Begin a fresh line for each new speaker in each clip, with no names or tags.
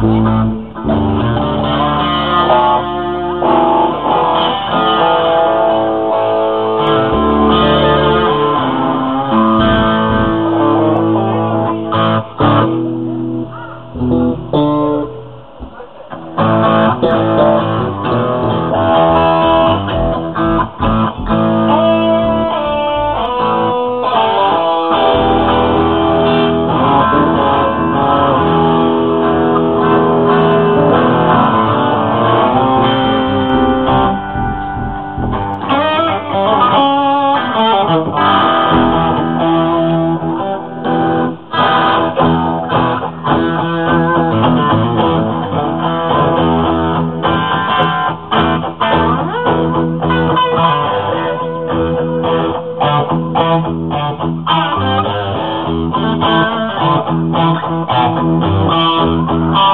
Thank you.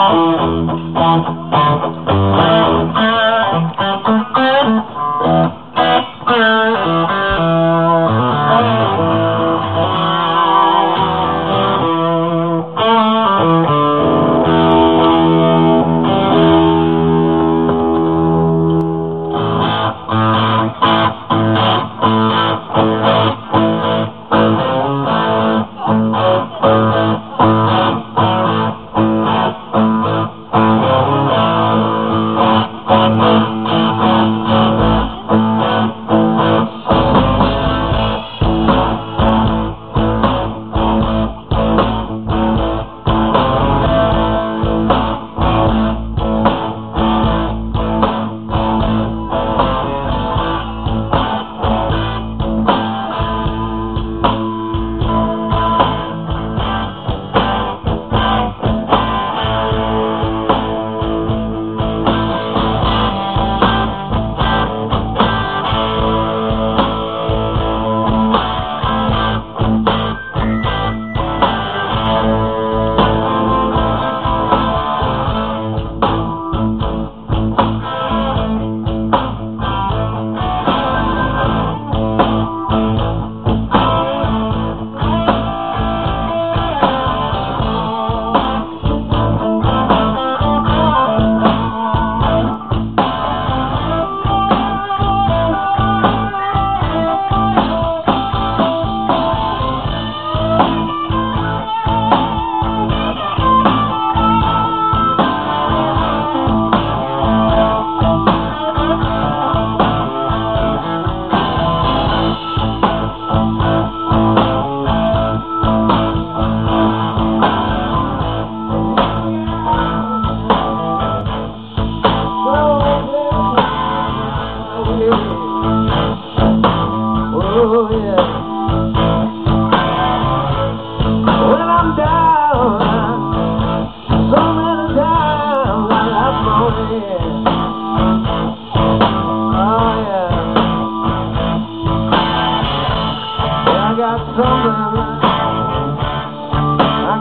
Thank you.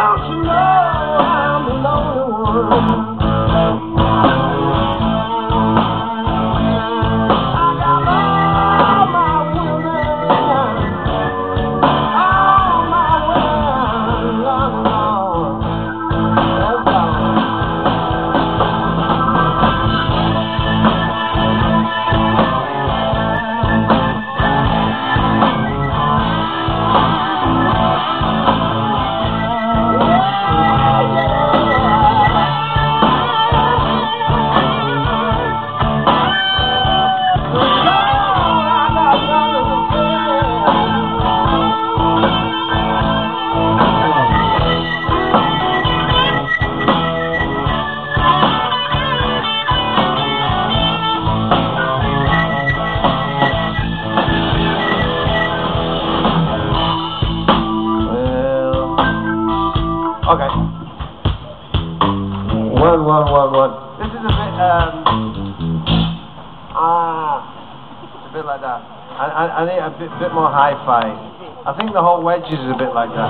Don't you know I'm the lonely one? One, one, one, one. This is a bit, um, ah, it's a bit like that. I, I, I need a bit, bit more hi-fi. I think the whole wedge is a bit like that.